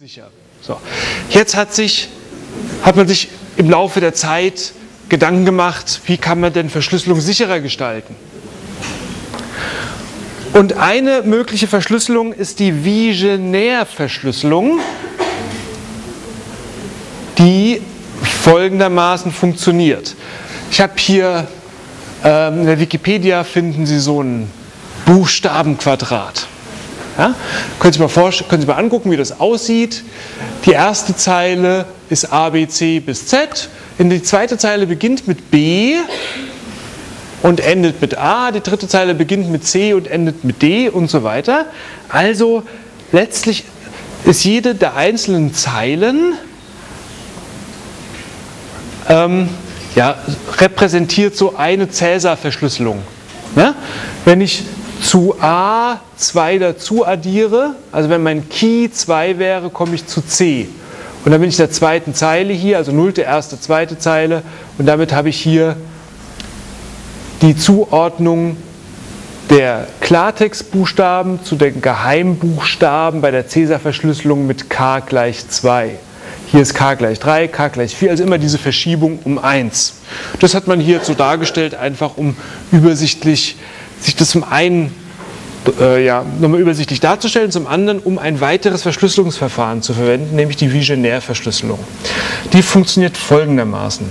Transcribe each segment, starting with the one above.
sicher. So. Jetzt hat, sich, hat man sich im Laufe der Zeit Gedanken gemacht, wie kann man denn Verschlüsselung sicherer gestalten. Und eine mögliche Verschlüsselung ist die Vigenère-Verschlüsselung, die folgendermaßen funktioniert. Ich habe hier ähm, in der Wikipedia finden Sie so ein Buchstabenquadrat. Ja? Können, Sie mal können Sie mal angucken, wie das aussieht. Die erste Zeile ist A, B, C bis Z. Die zweite Zeile beginnt mit B und endet mit A. Die dritte Zeile beginnt mit C und endet mit D und so weiter. Also letztlich ist jede der einzelnen Zeilen ähm, ja, repräsentiert so eine Cäsar-Verschlüsselung. Ja? Wenn ich zu A 2 dazu addiere, also wenn mein Key 2 wäre, komme ich zu C. Und dann bin ich der zweiten Zeile hier, also nullte, erste, zweite Zeile. Und damit habe ich hier die Zuordnung der Klartextbuchstaben zu den Geheimbuchstaben bei der Cäsar-Verschlüsselung mit K gleich 2. Hier ist K gleich 3, K gleich 4, also immer diese Verschiebung um 1. Das hat man hier so dargestellt, einfach um übersichtlich sich das zum einen äh, ja, nochmal übersichtlich darzustellen, zum anderen, um ein weiteres Verschlüsselungsverfahren zu verwenden, nämlich die Vigenère-Verschlüsselung. Die funktioniert folgendermaßen.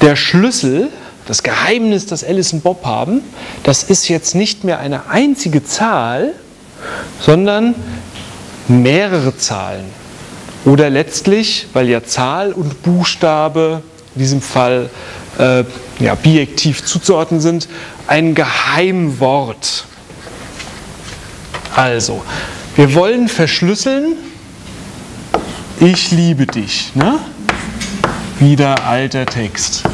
Der Schlüssel, das Geheimnis, das Alice und Bob haben, das ist jetzt nicht mehr eine einzige Zahl, sondern mehrere Zahlen. Oder letztlich, weil ja Zahl und Buchstabe in diesem Fall äh, ja, bijektiv zuzuordnen sind, ein Geheimwort. Also, wir wollen verschlüsseln, ich liebe dich. Ne? Wieder alter Text.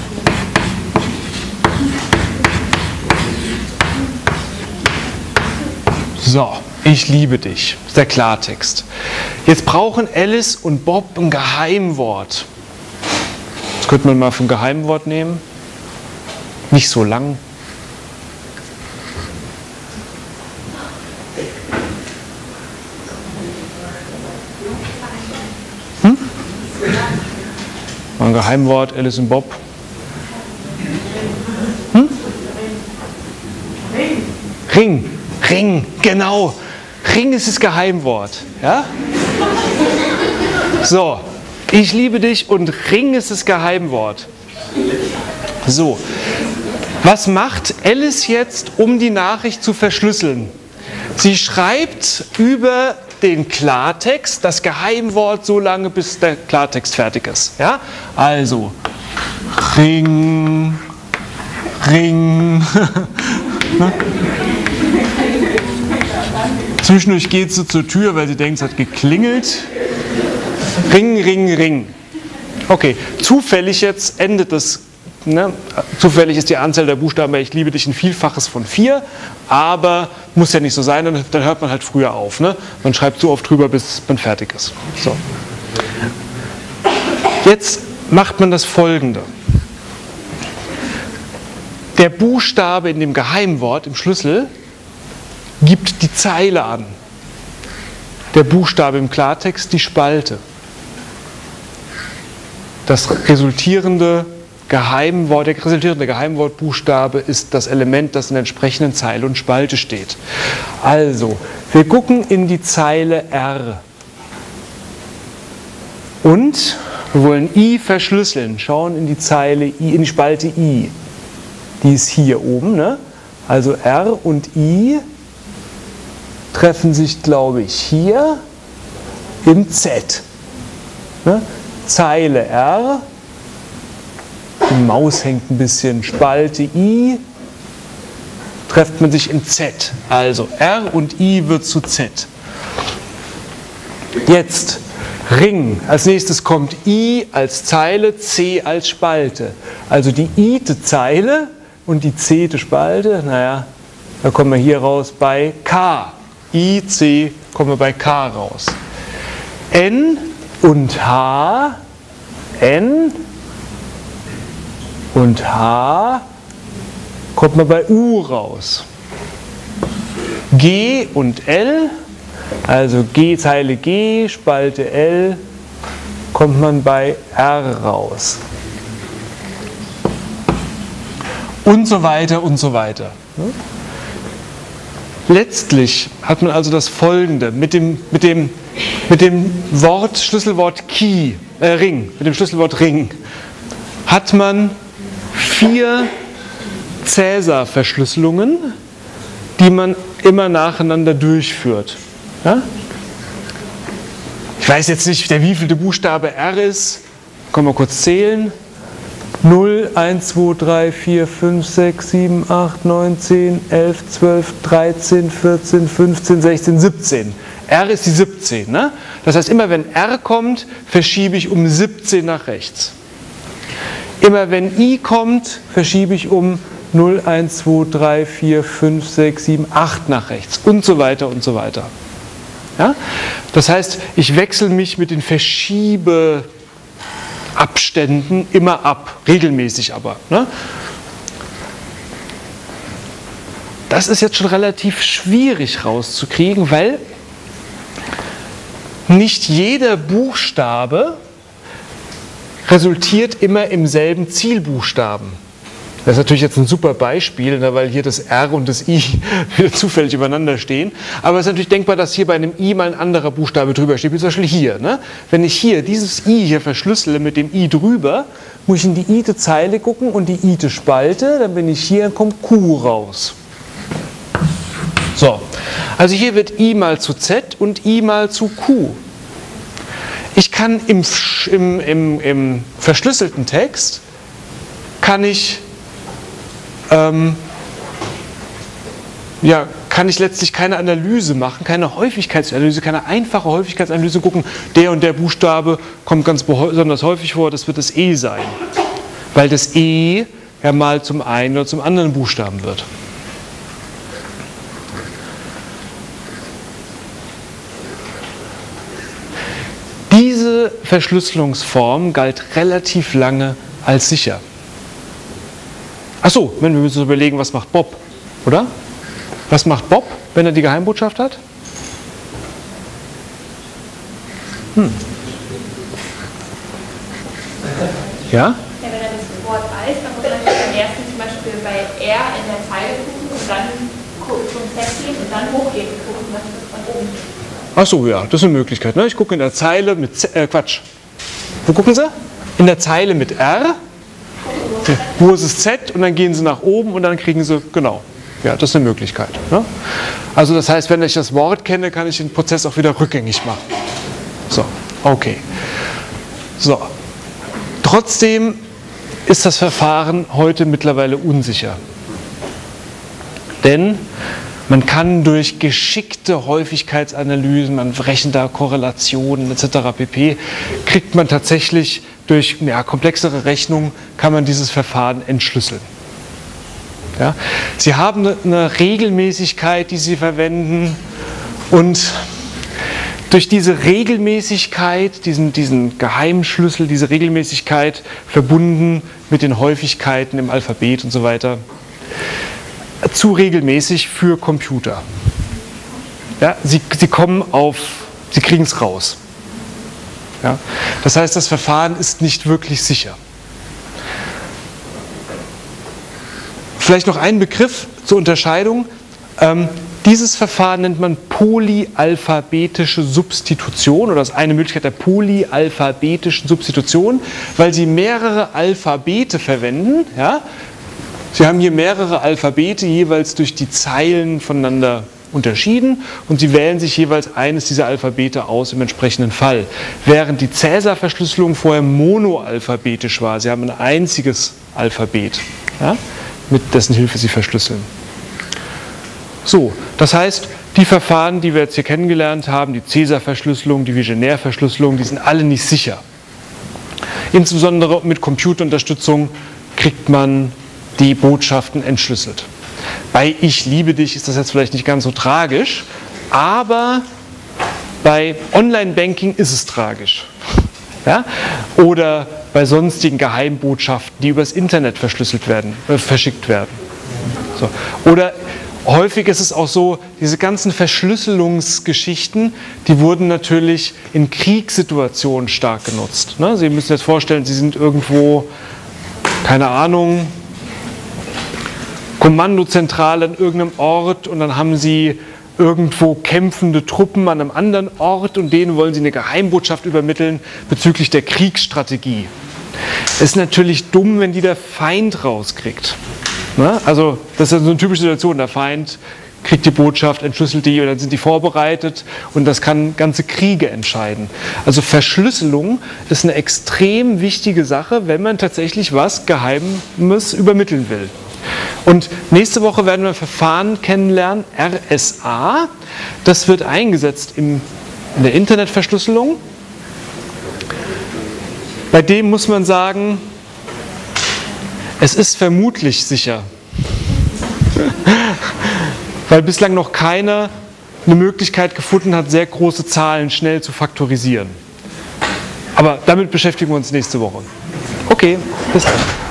So, ich liebe dich, ist der Klartext. Jetzt brauchen Alice und Bob ein Geheimwort. Das könnte man mal vom Geheimwort nehmen. Nicht so lang. Hm? Ein Geheimwort, Alice und Bob. Hm? Ring. Ring, genau. Ring ist das Geheimwort. Ja? So, ich liebe dich und Ring ist das Geheimwort. So, was macht Alice jetzt, um die Nachricht zu verschlüsseln? Sie schreibt über den Klartext das Geheimwort so lange, bis der Klartext fertig ist. Ja? Also, Ring, Ring. Zwischendurch geht sie zur Tür, weil sie denkt, es hat geklingelt. Ring, Ring, Ring. Okay, zufällig jetzt endet das Ne? Zufällig ist die Anzahl der Buchstaben Ich liebe dich ein Vielfaches von vier, aber muss ja nicht so sein, dann, dann hört man halt früher auf. Ne? Man schreibt so oft drüber, bis man fertig ist. So. Jetzt macht man das folgende. Der Buchstabe in dem Geheimwort, im Schlüssel, gibt die Zeile an. Der Buchstabe im Klartext die Spalte. Das resultierende Geheimwort, der resultierende Geheimwortbuchstabe ist das Element, das in der entsprechenden Zeile und Spalte steht. Also, wir gucken in die Zeile R. Und wir wollen I verschlüsseln. Schauen in die Zeile I, in die Spalte I. Die ist hier oben. Ne? Also R und I treffen sich, glaube ich, hier im Z. Ne? Zeile R die Maus hängt ein bisschen. Spalte I trifft man sich in Z. Also R und I wird zu Z. Jetzt Ring. Als nächstes kommt I als Zeile, C als Spalte. Also die I-te Zeile und die C-te Spalte, naja, da kommen wir hier raus bei K. I, C kommen wir bei K raus. N und H, N und H kommt man bei U raus. G und L Also G, Zeile G, Spalte L, kommt man bei R raus. Und so weiter und so weiter. Letztlich hat man also das folgende mit dem, mit dem, mit dem Wort, Schlüsselwort Key, äh, Ring, mit dem Schlüsselwort Ring, hat man vier Cäsar-Verschlüsselungen, die man immer nacheinander durchführt. Ja? Ich weiß jetzt nicht, der wievielte Buchstabe R ist. Können wir kurz zählen. 0, 1, 2, 3, 4, 5, 6, 7, 8, 9, 10, 11, 12, 13, 14, 15, 16, 17. R ist die 17. Ne? Das heißt, immer wenn R kommt, verschiebe ich um 17 nach rechts. Immer wenn I kommt, verschiebe ich um 0, 1, 2, 3, 4, 5, 6, 7, 8 nach rechts und so weiter und so weiter. Ja? Das heißt, ich wechsle mich mit den Verschiebe Abständen immer ab, regelmäßig aber. Ne? Das ist jetzt schon relativ schwierig rauszukriegen, weil nicht jeder Buchstabe resultiert immer im selben Zielbuchstaben. Das ist natürlich jetzt ein super Beispiel, ne, weil hier das R und das I wieder zufällig übereinander stehen. Aber es ist natürlich denkbar, dass hier bei einem I mal ein anderer Buchstabe drüber steht, wie zum Beispiel hier. Ne? Wenn ich hier dieses I hier verschlüssele mit dem I drüber, muss ich in die I-te Zeile gucken und die I-te Spalte, dann bin ich hier, dann kommt Q raus. So, also hier wird I mal zu Z und I mal zu Q. Ich kann im, im, im, im verschlüsselten Text, kann ich ähm, ja, kann ich letztlich keine Analyse machen, keine Häufigkeitsanalyse, keine einfache Häufigkeitsanalyse gucken, der und der Buchstabe kommt ganz besonders häufig vor, das wird das E sein. Weil das E ja mal zum einen oder zum anderen Buchstaben wird. Diese Verschlüsselungsform galt relativ lange als sicher. Achso, wenn wir uns überlegen, was macht Bob, oder? Was macht Bob, wenn er die Geheimbotschaft hat? Hm. Ja? Ja, wenn er das Wort weiß, dann muss er am ersten zum Beispiel bei R in der Zeile gucken und dann zum Z gehen und dann hochgehen und gucken, was ist von oben. Achso, ja, das ist eine Möglichkeit. Ne? Ich gucke in der Zeile mit Z, äh, Quatsch. Wo gucken Sie? In der Zeile mit R wo ist es Z und dann gehen sie nach oben und dann kriegen sie, genau. Ja, das ist eine Möglichkeit. Ne? Also das heißt, wenn ich das Wort kenne, kann ich den Prozess auch wieder rückgängig machen. So, okay. So. Trotzdem ist das Verfahren heute mittlerweile unsicher. Denn man kann durch geschickte Häufigkeitsanalysen, man rechnet da Korrelationen etc. pp, kriegt man tatsächlich durch ja, komplexere Rechnungen, kann man dieses Verfahren entschlüsseln. Ja? Sie haben eine, eine Regelmäßigkeit, die Sie verwenden und durch diese Regelmäßigkeit, diesen, diesen Geheimschlüssel, diese Regelmäßigkeit verbunden mit den Häufigkeiten im Alphabet und so weiter, zu regelmäßig für Computer. Ja, sie, sie kommen auf, sie kriegen es raus. Ja, das heißt, das Verfahren ist nicht wirklich sicher. Vielleicht noch ein Begriff zur Unterscheidung. Ähm, dieses Verfahren nennt man polyalphabetische Substitution oder ist eine Möglichkeit der polyalphabetischen Substitution, weil sie mehrere Alphabete verwenden. Ja? Sie haben hier mehrere Alphabete jeweils durch die Zeilen voneinander unterschieden und Sie wählen sich jeweils eines dieser Alphabete aus im entsprechenden Fall. Während die Cäsar-Verschlüsselung vorher monoalphabetisch war. Sie haben ein einziges Alphabet, ja, mit dessen Hilfe Sie verschlüsseln. So, das heißt, die Verfahren, die wir jetzt hier kennengelernt haben, die Cäsar-Verschlüsselung, die Vigenère-Verschlüsselung, die sind alle nicht sicher. Insbesondere mit Computerunterstützung kriegt man die Botschaften entschlüsselt. Bei Ich liebe dich ist das jetzt vielleicht nicht ganz so tragisch, aber bei Online-Banking ist es tragisch. Ja? Oder bei sonstigen Geheimbotschaften, die übers Internet verschlüsselt werden, äh, verschickt werden. So. Oder häufig ist es auch so, diese ganzen Verschlüsselungsgeschichten, die wurden natürlich in Kriegssituationen stark genutzt. Ne? Sie müssen jetzt vorstellen, Sie sind irgendwo, keine Ahnung, Kommandozentrale an irgendeinem Ort und dann haben Sie irgendwo kämpfende Truppen an einem anderen Ort und denen wollen Sie eine Geheimbotschaft übermitteln bezüglich der Kriegsstrategie. Ist natürlich dumm, wenn die der Feind rauskriegt. Ne? Also das ist so eine typische Situation. Der Feind kriegt die Botschaft, entschlüsselt die und dann sind die vorbereitet und das kann ganze Kriege entscheiden. Also Verschlüsselung ist eine extrem wichtige Sache, wenn man tatsächlich was Geheimes übermitteln will. Und nächste Woche werden wir ein Verfahren kennenlernen, RSA. Das wird eingesetzt in der Internetverschlüsselung. Bei dem muss man sagen, es ist vermutlich sicher. Weil bislang noch keiner eine Möglichkeit gefunden hat, sehr große Zahlen schnell zu faktorisieren. Aber damit beschäftigen wir uns nächste Woche. Okay, bis dann.